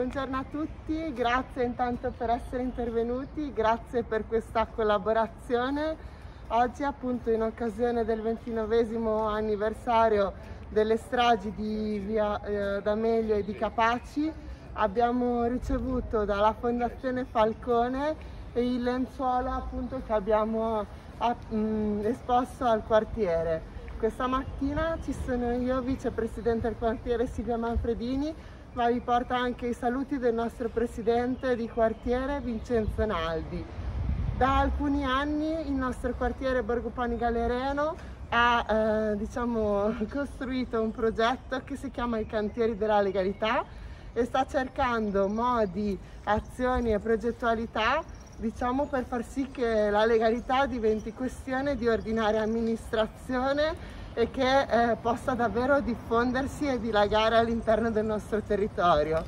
Buongiorno a tutti, grazie intanto per essere intervenuti, grazie per questa collaborazione. Oggi appunto in occasione del 29 anniversario delle stragi di Via eh, D'Amelio e di Capaci abbiamo ricevuto dalla Fondazione Falcone il lenzuolo appunto che abbiamo a, mh, mm, esposto al quartiere. Questa mattina ci sono io, vicepresidente del quartiere Silvia Manfredini, ma vi porto anche i saluti del nostro presidente di quartiere Vincenzo Naldi. Da alcuni anni il nostro quartiere Borgo Pani Galereno ha eh, diciamo, costruito un progetto che si chiama i cantieri della legalità e sta cercando modi, azioni e progettualità diciamo, per far sì che la legalità diventi questione di ordinaria amministrazione e che eh, possa davvero diffondersi e dilagare all'interno del nostro territorio.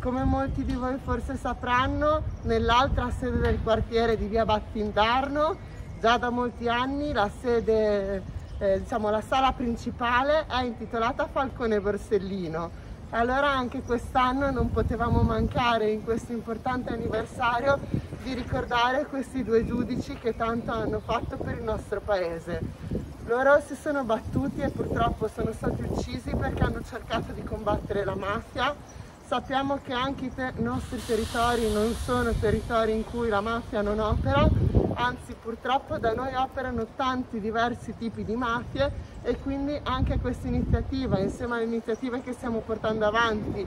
Come molti di voi forse sapranno, nell'altra sede del quartiere di via Battindarno, già da molti anni la sede, eh, diciamo la sala principale è intitolata Falcone Borsellino. Allora anche quest'anno non potevamo mancare in questo importante anniversario di ricordare questi due giudici che tanto hanno fatto per il nostro paese. Loro si sono battuti e purtroppo sono stati uccisi perché hanno cercato di combattere la mafia. Sappiamo che anche i te nostri territori non sono territori in cui la mafia non opera, anzi purtroppo da noi operano tanti diversi tipi di mafie e quindi anche questa iniziativa, insieme alle iniziative che stiamo portando avanti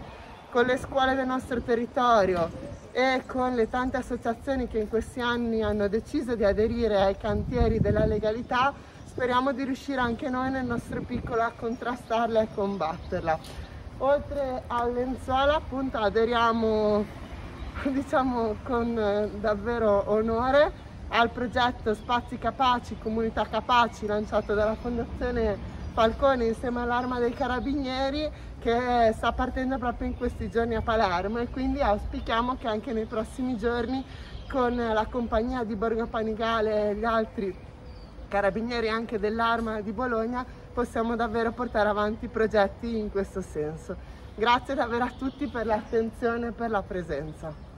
con le scuole del nostro territorio e con le tante associazioni che in questi anni hanno deciso di aderire ai cantieri della legalità, speriamo di riuscire anche noi nel nostro piccolo a contrastarla e combatterla. Oltre all'Enzola appunto aderiamo diciamo con eh, davvero onore al progetto Spazi Capaci, Comunità Capaci lanciato dalla Fondazione Falcone insieme all'Arma dei Carabinieri che sta partendo proprio in questi giorni a Palermo e quindi auspichiamo che anche nei prossimi giorni con la compagnia di Borgo Panigale e gli altri carabinieri anche dell'Arma di Bologna possiamo davvero portare avanti progetti in questo senso. Grazie davvero a tutti per l'attenzione e per la presenza.